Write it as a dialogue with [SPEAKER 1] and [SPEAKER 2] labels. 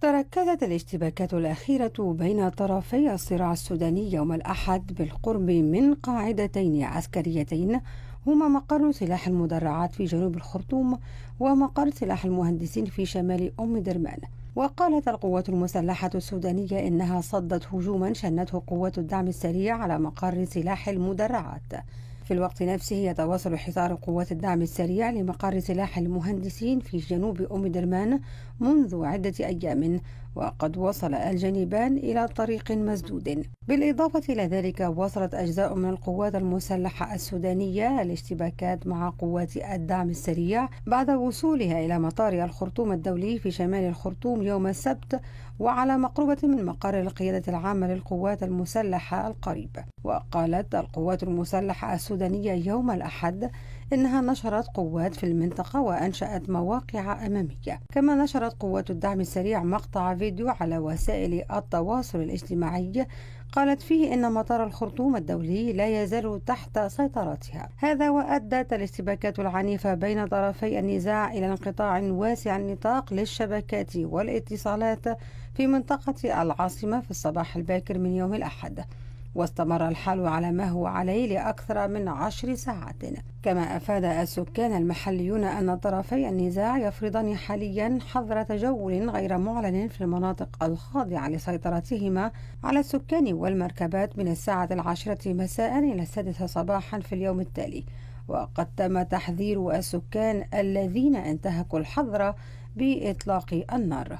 [SPEAKER 1] تركزت الاشتباكات الأخيرة بين طرفي الصراع السوداني يوم الأحد بالقرب من قاعدتين عسكريتين هما مقر سلاح المدرعات في جنوب الخرطوم ومقر سلاح المهندسين في شمال أم درمان. وقالت القوات المسلحة السودانية إنها صدت هجوما شنته قوات الدعم السريع على مقر سلاح المدرعات. في الوقت نفسه يتواصل حصار قوات الدعم السريع لمقر سلاح المهندسين في جنوب أم درمان منذ عدة أيام وقد وصل الجانبان إلى طريق مسدود. بالإضافة إلى ذلك واصلت أجزاء من القوات المسلحة السودانية الاشتباكات مع قوات الدعم السريع بعد وصولها إلى مطار الخرطوم الدولي في شمال الخرطوم يوم السبت وعلى مقربة من مقر القيادة العامة للقوات المسلحة القريب. وقالت القوات المسلحة السودانية يوم الأحد إنها نشرت قوات في المنطقة وأنشأت مواقع أمامية. كما نشرت قوات الدعم السريع مقطع فيديو على وسائل التواصل الاجتماعي قالت فيه إن مطار الخرطوم الدولي لا يزال تحت سيطرتها. هذا وأدت الاشتباكات العنيفة بين طرفي النزاع إلى انقطاع واسع النطاق للشبكات والاتصالات في منطقة العاصمة في الصباح الباكر من يوم الأحد. واستمر الحال على ما هو عليه لأكثر من عشر ساعات. كما أفاد السكان المحليون أن طرفي النزاع يفرضان حاليا حظر تجول غير معلن في المناطق الخاضعة لسيطرتهما على السكان والمركبات من الساعة العاشرة مساء إلى السادسة صباحا في اليوم التالي. وقد تم تحذير السكان الذين انتهكوا الحظر بإطلاق النار.